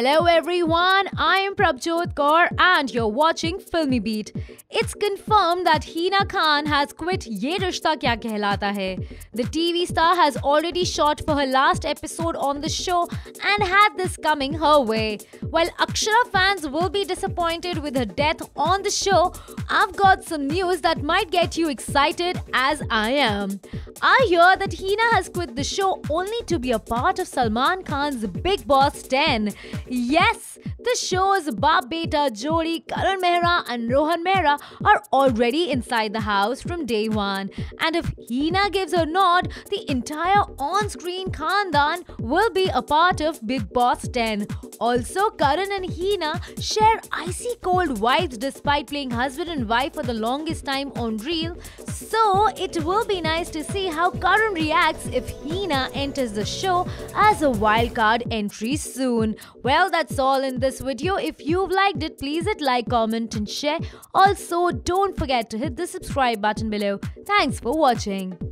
Hello everyone, I am Prabjot Kaur and you're watching FilmiBeat. It's confirmed that Hina Khan has quit Yeh Rishta Kya Kehlata Hai. The TV star has already shot for her last episode on the show and had this coming her way. While Akshara fans will be disappointed with her death on the show, I've got some news that might get you excited as I am. I hear that Hina has quit the show only to be a part of Salman Khan's Bigg Boss 10. Yes, the show's Baap Beta Jodi, Karan Mehra and Rohan Mehra are already inside the house from day one. And if Hina gives her nod, the entire on-screen Khandan will be a part of Bigg Boss 10. Also, Karan and Hina share icy cold vibes despite playing husband and wife for the longest time on Reel. So, it will be nice to see how Karan reacts if Hina enters the show as a wildcard entry soon. Well, that's all in this video. If you've liked it, please hit like, comment, and share. Also, don't forget to hit the subscribe button below. Thanks for watching.